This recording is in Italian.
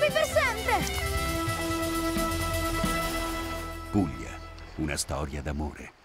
qui per sempre! Puglia, una storia d'amore.